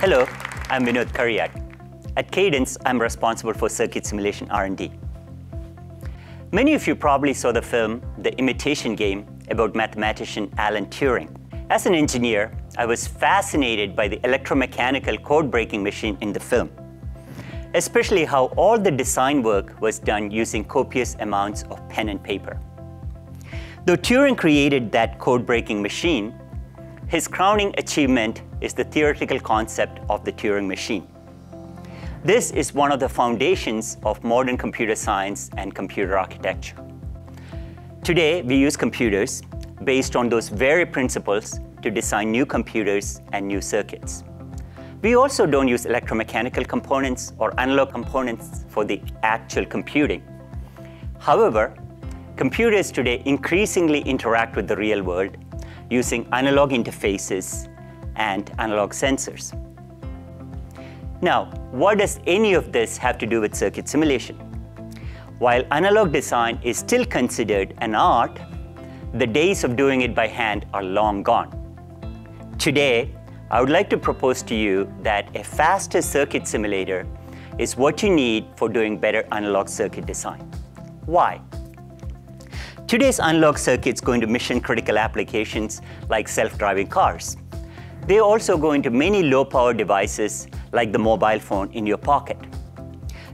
Hello, I'm Vinod Kariat. At Cadence, I'm responsible for circuit simulation R&D. Many of you probably saw the film The Imitation Game about mathematician Alan Turing. As an engineer, I was fascinated by the electromechanical code-breaking machine in the film, especially how all the design work was done using copious amounts of pen and paper. Though Turing created that code-breaking machine, his crowning achievement is the theoretical concept of the Turing machine. This is one of the foundations of modern computer science and computer architecture. Today, we use computers based on those very principles to design new computers and new circuits. We also don't use electromechanical components or analog components for the actual computing. However, computers today increasingly interact with the real world using analog interfaces and analog sensors. Now, what does any of this have to do with circuit simulation? While analog design is still considered an art, the days of doing it by hand are long gone. Today, I would like to propose to you that a faster circuit simulator is what you need for doing better analog circuit design. Why? Today's analog circuits go into mission-critical applications like self-driving cars. They also go into many low-power devices like the mobile phone in your pocket.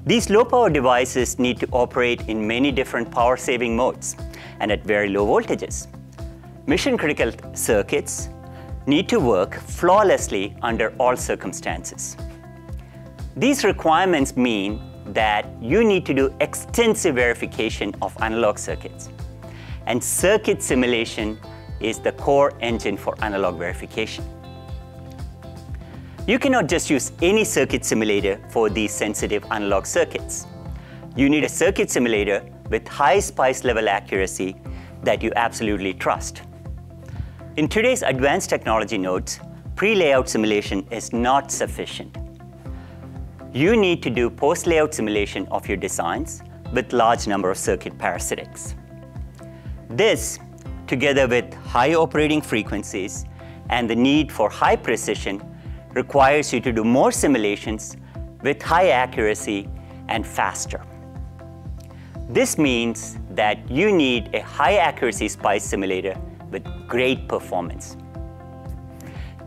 These low-power devices need to operate in many different power-saving modes and at very low voltages. Mission-critical circuits need to work flawlessly under all circumstances. These requirements mean that you need to do extensive verification of analog circuits and circuit simulation is the core engine for analog verification. You cannot just use any circuit simulator for these sensitive analog circuits. You need a circuit simulator with high spice level accuracy that you absolutely trust. In today's advanced technology nodes, pre-layout simulation is not sufficient. You need to do post-layout simulation of your designs with large number of circuit parasitics. This, together with high operating frequencies and the need for high precision, requires you to do more simulations with high accuracy and faster. This means that you need a high accuracy SPICE simulator with great performance.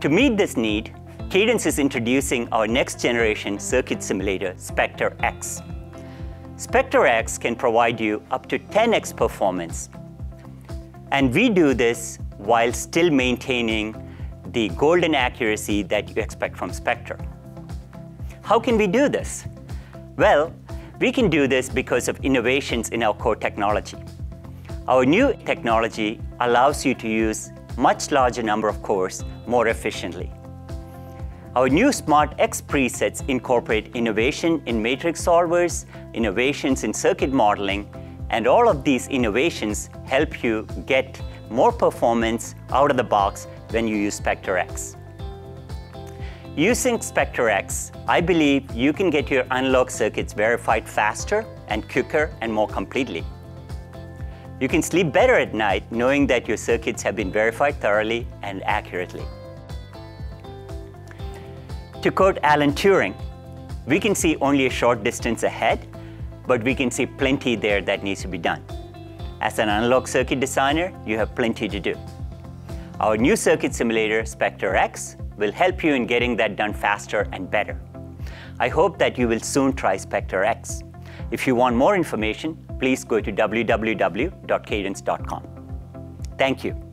To meet this need, Cadence is introducing our next generation circuit simulator, Spectre X. Spectre X can provide you up to 10x performance and we do this while still maintaining the golden accuracy that you expect from Spectre. How can we do this? Well, we can do this because of innovations in our core technology. Our new technology allows you to use much larger number of cores more efficiently. Our new SmartX presets incorporate innovation in matrix solvers, innovations in circuit modeling, and all of these innovations help you get more performance out of the box when you use Spectre X. Using Spectre X, I believe you can get your analog circuits verified faster and quicker and more completely. You can sleep better at night knowing that your circuits have been verified thoroughly and accurately. To quote Alan Turing, we can see only a short distance ahead but we can see plenty there that needs to be done. As an analog circuit designer, you have plenty to do. Our new circuit simulator, Spectre X, will help you in getting that done faster and better. I hope that you will soon try Spectre X. If you want more information, please go to www.cadence.com. Thank you.